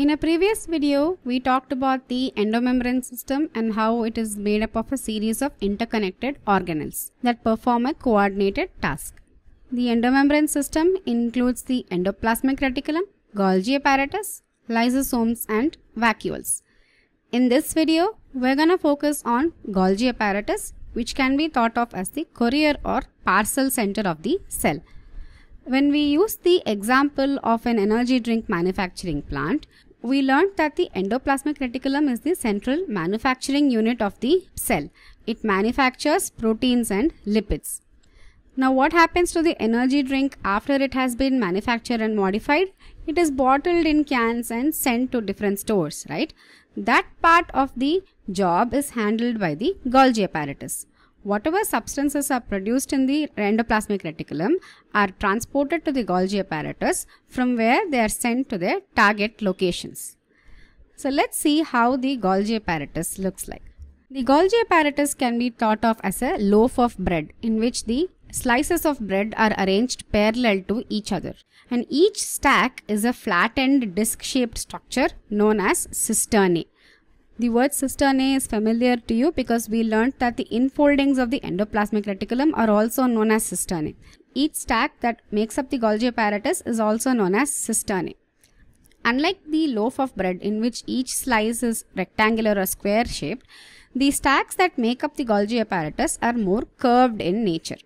In a previous video, we talked about the endomembrane system and how it is made up of a series of interconnected organelles that perform a coordinated task. The endomembrane system includes the endoplasmic reticulum, Golgi apparatus, lysosomes and vacuoles. In this video, we're going to focus on Golgi apparatus which can be thought of as the courier or parcel center of the cell. When we use the example of an energy drink manufacturing plant, we learned that the endoplasmic reticulum is the central manufacturing unit of the cell. It manufactures proteins and lipids. Now what happens to the energy drink after it has been manufactured and modified? It is bottled in cans and sent to different stores, right? That part of the job is handled by the Golgi apparatus. Whatever substances are produced in the endoplasmic reticulum are transported to the Golgi apparatus from where they are sent to their target locations. So let's see how the Golgi apparatus looks like. The Golgi apparatus can be thought of as a loaf of bread in which the slices of bread are arranged parallel to each other and each stack is a flattened disc-shaped structure known as cisternae. The word cisternae is familiar to you because we learnt that the infoldings of the endoplasmic reticulum are also known as cisternae. Each stack that makes up the Golgi apparatus is also known as cisternae. Unlike the loaf of bread in which each slice is rectangular or square shaped, the stacks that make up the Golgi apparatus are more curved in nature.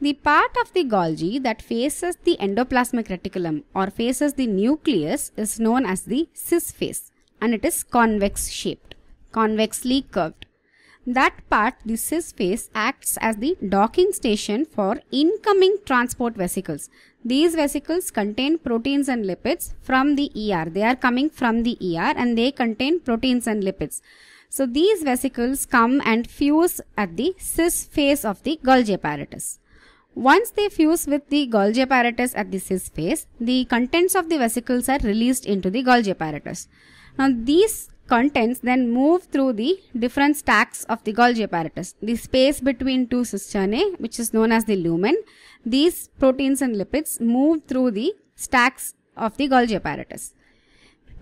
The part of the Golgi that faces the endoplasmic reticulum or faces the nucleus is known as the cis face and it is convex shaped, convexly curved. That part, the cis face, acts as the docking station for incoming transport vesicles. These vesicles contain proteins and lipids from the ER. They are coming from the ER and they contain proteins and lipids. So these vesicles come and fuse at the cis face of the Golgi apparatus. Once they fuse with the Golgi apparatus at the cis face, the contents of the vesicles are released into the Golgi apparatus. Now these contents then move through the different stacks of the Golgi apparatus. The space between two cisternae, which is known as the lumen, these proteins and lipids move through the stacks of the Golgi apparatus.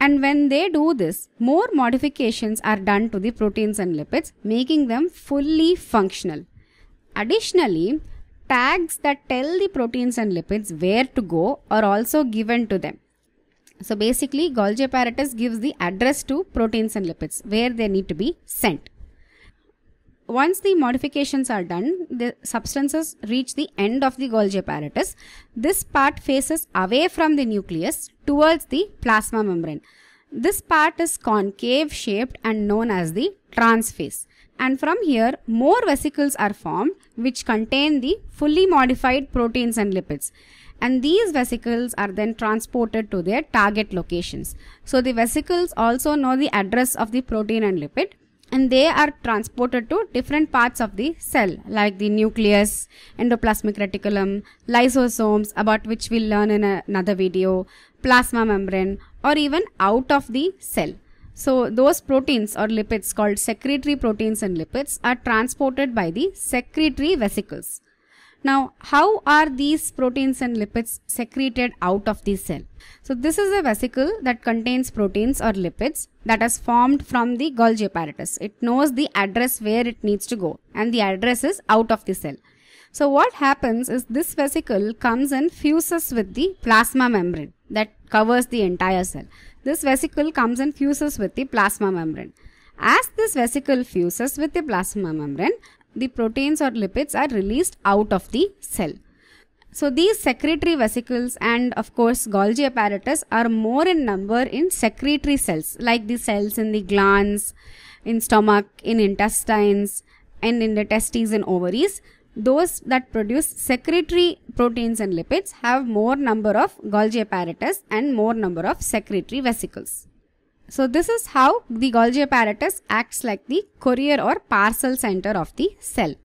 And when they do this, more modifications are done to the proteins and lipids, making them fully functional. Additionally, tags that tell the proteins and lipids where to go are also given to them. So basically Golgi apparatus gives the address to proteins and lipids where they need to be sent. Once the modifications are done, the substances reach the end of the Golgi apparatus. This part faces away from the nucleus towards the plasma membrane. This part is concave shaped and known as the trans face. And from here, more vesicles are formed which contain the fully modified proteins and lipids and these vesicles are then transported to their target locations. So the vesicles also know the address of the protein and lipid and they are transported to different parts of the cell like the nucleus, endoplasmic reticulum, lysosomes about which we'll learn in another video, plasma membrane or even out of the cell. So those proteins or lipids called secretory proteins and lipids are transported by the secretory vesicles. Now, how are these proteins and lipids secreted out of the cell? So, this is a vesicle that contains proteins or lipids that has formed from the Golgi apparatus. It knows the address where it needs to go and the address is out of the cell. So, what happens is this vesicle comes and fuses with the plasma membrane that covers the entire cell. This vesicle comes and fuses with the plasma membrane. As this vesicle fuses with the plasma membrane, the proteins or lipids are released out of the cell. So these secretory vesicles and of course Golgi apparatus are more in number in secretory cells like the cells in the glands, in stomach, in intestines and in the testes and ovaries. Those that produce secretory proteins and lipids have more number of Golgi apparatus and more number of secretory vesicles. So this is how the Golgi apparatus acts like the courier or parcel center of the cell.